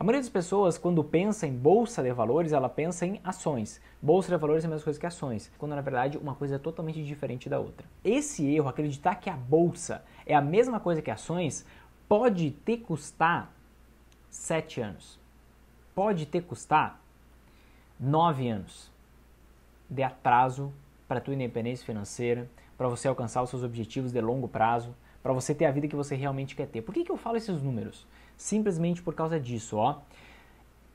A maioria das pessoas, quando pensa em bolsa de valores, ela pensa em ações. Bolsa de valores é a mesma coisa que ações, quando na verdade uma coisa é totalmente diferente da outra. Esse erro, acreditar que a bolsa é a mesma coisa que ações, pode te custar 7 anos. Pode te custar 9 anos de atraso para a tua independência financeira, para você alcançar os seus objetivos de longo prazo, para você ter a vida que você realmente quer ter. Por que, que eu falo esses números? Simplesmente por causa disso, ó.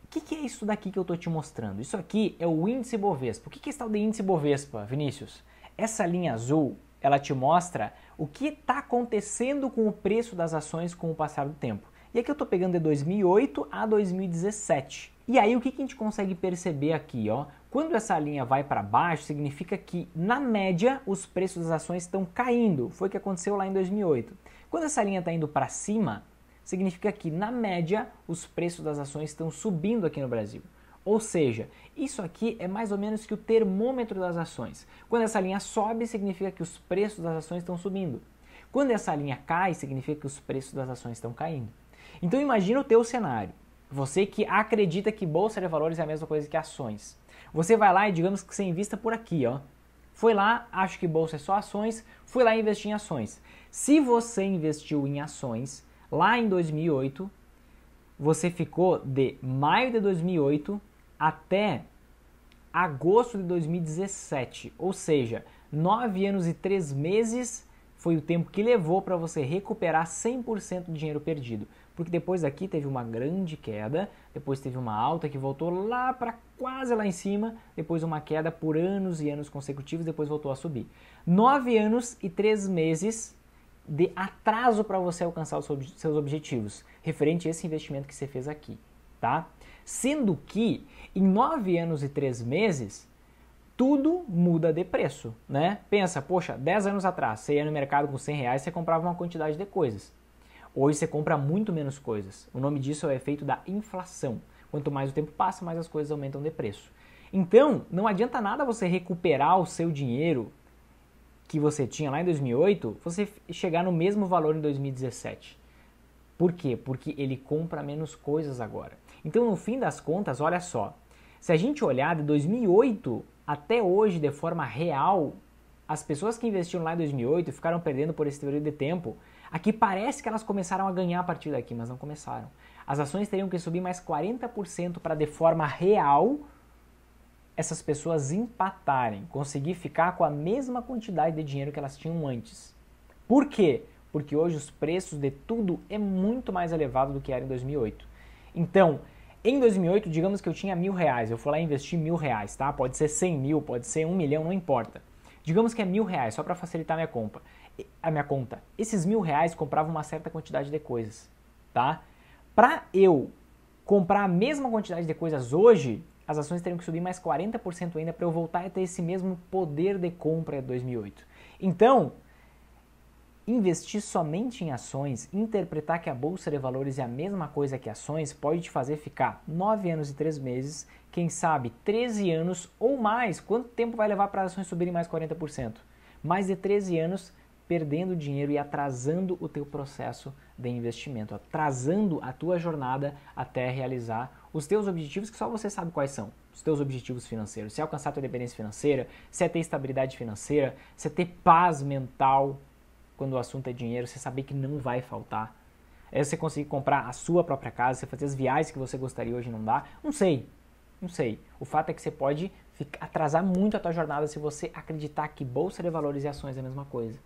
O que, que, é isso daqui que eu estou te mostrando? Isso aqui é o índice Bovespa. O que, que é esse tal de índice Bovespa, Vinícius? Essa linha azul, ela te mostra o que está acontecendo com o preço das ações com o passar do tempo. E aqui eu estou pegando de 2008 a 2017. E aí o que, que a gente consegue perceber aqui? Ó? Quando essa linha vai para baixo, significa que, na média, os preços das ações estão caindo. Foi o que aconteceu lá em 2008. Quando essa linha está indo para cima, significa que, na média, os preços das ações estão subindo aqui no Brasil. Ou seja, isso aqui é mais ou menos que o termômetro das ações. Quando essa linha sobe, significa que os preços das ações estão subindo. Quando essa linha cai, significa que os preços das ações estão caindo. Então imagina o teu cenário. Você que acredita que bolsa de valores é a mesma coisa que ações. Você vai lá e digamos que você invista por aqui, ó. Foi lá, acho que bolsa é só ações, fui lá e investi em ações. Se você investiu em ações lá em 2008, você ficou de maio de 2008 até agosto de 2017, ou seja, nove anos e três meses foi o tempo que levou para você recuperar 100% do dinheiro perdido. Porque depois daqui teve uma grande queda, depois teve uma alta que voltou lá para quase lá em cima, depois uma queda por anos e anos consecutivos, depois voltou a subir. Nove anos e três meses de atraso para você alcançar os seus objetivos, referente a esse investimento que você fez aqui, tá? Sendo que em nove anos e três meses tudo muda de preço, né? Pensa, poxa, 10 anos atrás, você ia no mercado com 100 reais, você comprava uma quantidade de coisas. Hoje você compra muito menos coisas. O nome disso é o efeito da inflação. Quanto mais o tempo passa, mais as coisas aumentam de preço. Então, não adianta nada você recuperar o seu dinheiro que você tinha lá em 2008, você chegar no mesmo valor em 2017. Por quê? Porque ele compra menos coisas agora. Então, no fim das contas, olha só. Se a gente olhar de 2008 até hoje, de forma real, as pessoas que investiram lá em 2008 e ficaram perdendo por esse período de tempo, aqui parece que elas começaram a ganhar a partir daqui, mas não começaram. As ações teriam que subir mais 40% para, de forma real, essas pessoas empatarem, conseguir ficar com a mesma quantidade de dinheiro que elas tinham antes. Por quê? Porque hoje os preços de tudo é muito mais elevado do que era em 2008. Então, em 2008, digamos que eu tinha mil reais, eu fui lá investir mil reais, tá? Pode ser 100 mil, pode ser um milhão, não importa. Digamos que é mil reais, só para facilitar a minha conta. A minha conta. Esses mil reais compravam uma certa quantidade de coisas, tá? Para eu comprar a mesma quantidade de coisas hoje, as ações teriam que subir mais 40% ainda para eu voltar a ter esse mesmo poder de compra de 2008. Então, Investir somente em ações, interpretar que a bolsa de valores é a mesma coisa que ações, pode te fazer ficar 9 anos e 3 meses, quem sabe 13 anos ou mais. Quanto tempo vai levar para as ações subirem mais 40%? Mais de 13 anos perdendo dinheiro e atrasando o teu processo de investimento, atrasando a tua jornada até realizar os teus objetivos que só você sabe quais são. Os teus objetivos financeiros, se é alcançar a tua independência financeira, se é ter estabilidade financeira, se é ter paz mental, quando o assunto é dinheiro, você saber que não vai faltar. É você conseguir comprar a sua própria casa, você fazer as viagens que você gostaria hoje não dá. Não sei, não sei. O fato é que você pode atrasar muito a tua jornada se você acreditar que bolsa de valores e ações é a mesma coisa.